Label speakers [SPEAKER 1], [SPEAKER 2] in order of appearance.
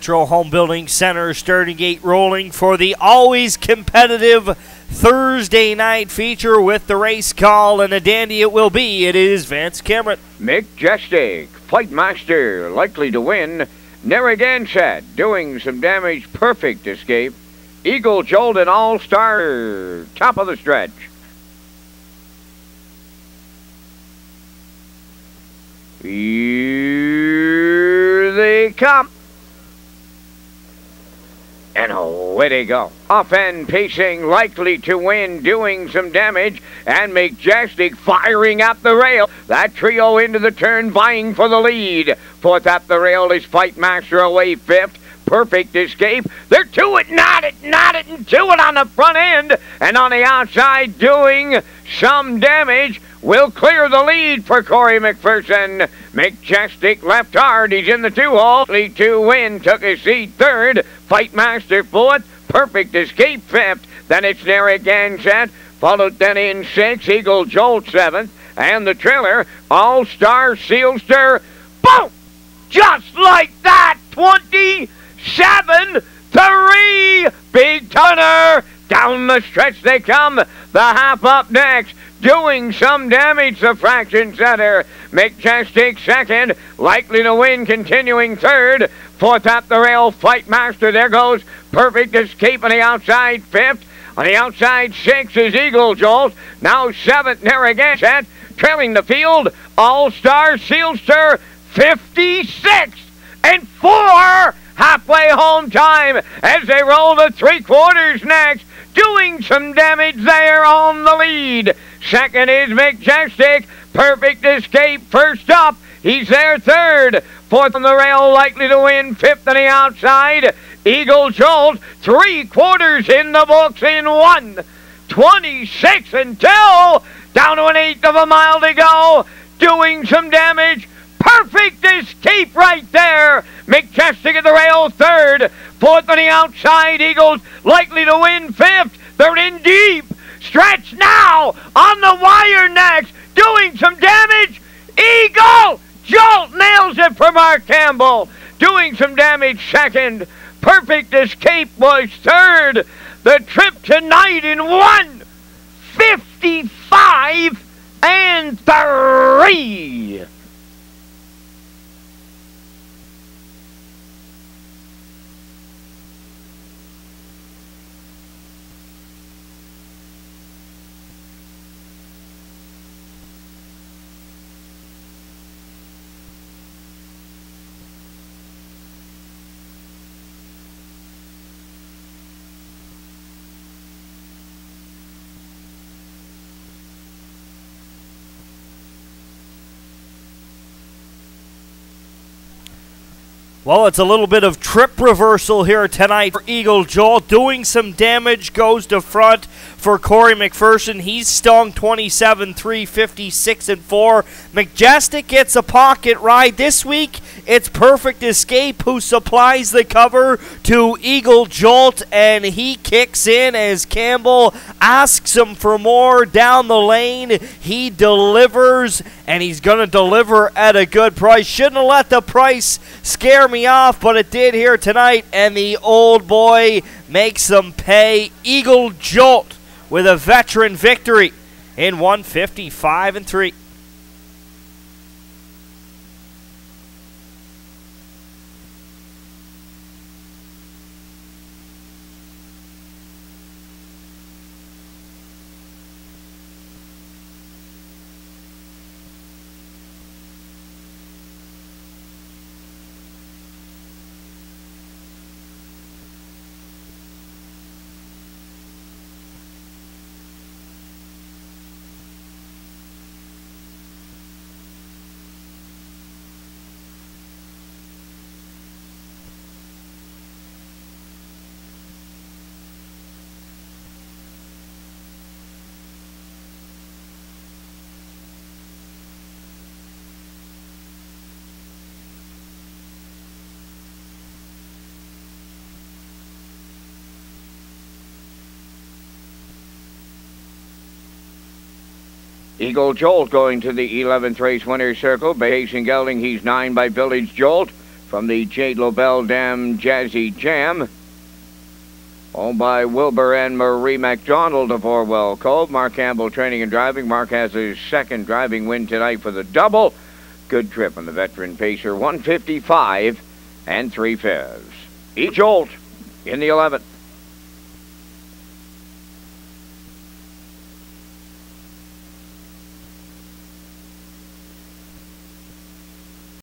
[SPEAKER 1] Metro Home Building Center starting gate rolling for the always competitive Thursday night feature with the race call and a dandy it will be. It is Vance Cameron.
[SPEAKER 2] Mick Jestig, Fight Master, likely to win. Narragansett, doing some damage, perfect escape. Eagle Jolt All Star, top of the stretch. Here they come. And away they go. Off end pacing, likely to win, doing some damage, and Majestic firing up the rail. That trio into the turn, vying for the lead. Fourth up the rail is Fight Master away fifth. Perfect escape. They're to it, not it, not it, and to it on the front end. And on the outside, doing some damage will clear the lead for Corey McPherson. Majestic left hard. He's in the two hole. Lead two win. Took his seat third. Fight Master fourth. Perfect escape fifth. Then it's Narragansett. Followed then in six. Eagle Jolt seventh. And the trailer, All Star Sealster. Boom! Just like that. 27 3. Big Turner. Down the stretch they come. The half up next doing some damage to Fraction Center. Majestic second, likely to win, continuing third. Fourth up the rail, Fight Master. There goes Perfect Escape on the outside, fifth. On the outside, six is Eagle Jolt. Now seventh, Narragansett. Trailing the field, All Star Sealster, 56 and four halfway home time as they roll the three quarters next doing some damage there on the lead. Second is Majestic. Perfect escape. First up, he's there third. Fourth on the rail, likely to win. Fifth on the outside, Eagle Jolt. Three quarters in the books in one. 26 until down to an eighth of a mile to go. Doing some damage. Perfect escape right there. Majestic at the rail, third. Fourth on the outside, Eagles likely to win fifth. They're in deep. Stretch now on the wire next. Doing some damage. Eagle Jolt nails it for Mark Campbell. Doing some damage second. Perfect escape was third. The trip tonight in one. 55 and 3.
[SPEAKER 1] Well, it's a little bit of trip reversal here tonight for Eagle Jolt. Doing some damage goes to front for Corey McPherson. He's stung 27 3, 56 and 4. Majestic gets a pocket ride. This week, it's Perfect Escape who supplies the cover to Eagle Jolt, and he kicks in as Campbell asks him for more down the lane. He delivers, and he's going to deliver at a good price. Shouldn't have let the price scare me off, but it did here tonight, and the old boy makes them pay. Eagle Jolt with a veteran victory in 155 and 3. Eagle Jolt going to the 11th race winner's circle. Hazen Gelding, he's 9 by Village Jolt.
[SPEAKER 2] from the Jate Lobell Dam Jazzy Jam. Owned by Wilbur and Marie McDonald of Orwell Cove. Mark Campbell training and driving. Mark has his second driving win tonight for the double. Good trip on the veteran pacer. 155 and three fifths. Eagle Jolt in the 11th.